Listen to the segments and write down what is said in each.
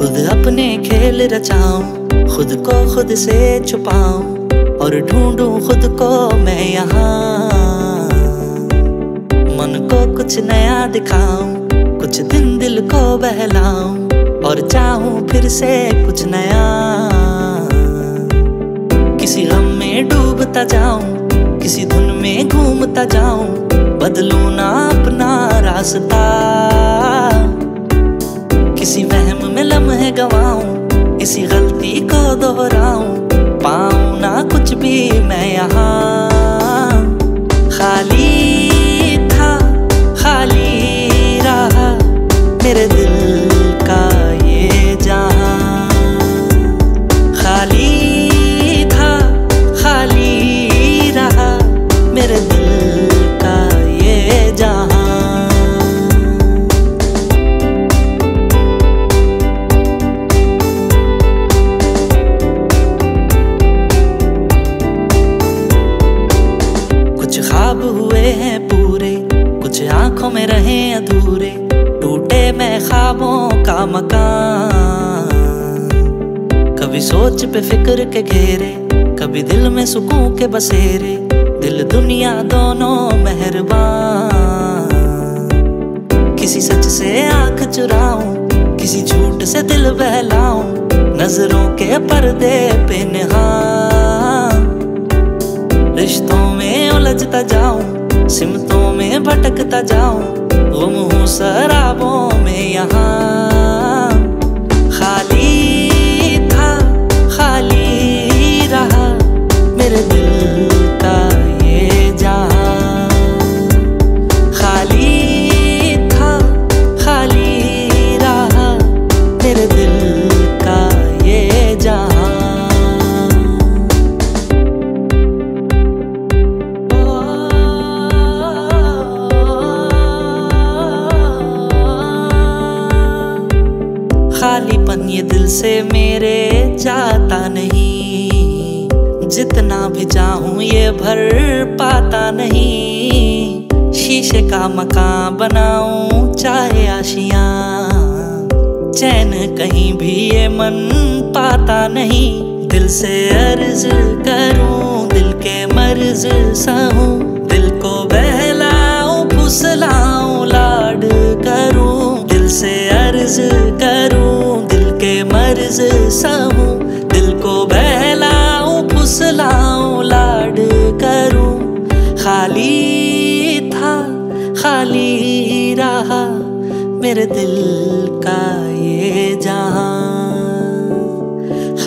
खेल रचाऊं, खुद को खुद से छुपाऊं और ढूंढूं खुद को मैं यहाँ। मन को कुछ नया दिखाऊँ, कुछ दिन दिल को बहलाऊं और चाहूँ फिर से कुछ नया। किसी गम में डूबता जाऊँ, किसी धुन में घूमता जाऊँ, बदलू ना अपना रास्ता। किसी वहम में लम्हे गवाऊं इसी गलती को दोहराऊं पाऊँ ना कुछ भी। हैं पूरे। कुछ आँखों में रहे अधूरे। टूटे मैं ख्वाबों का मकान। कभी सोच पे फ़िक्र के घेरे, कभी दिल में सुकून के बसेरे। दिल दुनिया दोनों मेहरबान। किसी सच से आँख चुराऊं, किसी झूठ से दिल बहलाऊं। नज़रों के पर्दे भटकता जाऊँ। खालीपन ये दिल से मेरे जाता नहीं। जितना भी चाहूँ ये भर पाता नहीं। शीशे का मकान बनाऊँ, चाहे आशिया। चैन कहीं भी ये मन पाता नहीं। दिल से अर्ज़ करूँ, दिल के मर्ज सहूं। दिल को बहलाऊं, फुसलाऊं, लाड करूँ। दिल से अर्ज़ करूँ। दिल को लाड करूँ। खाली था, खाली रहा मेरे दिल का ये जहाँ।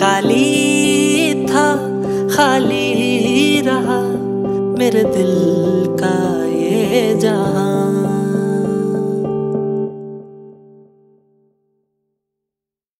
खाली था, खाली रहा मेरे दिल का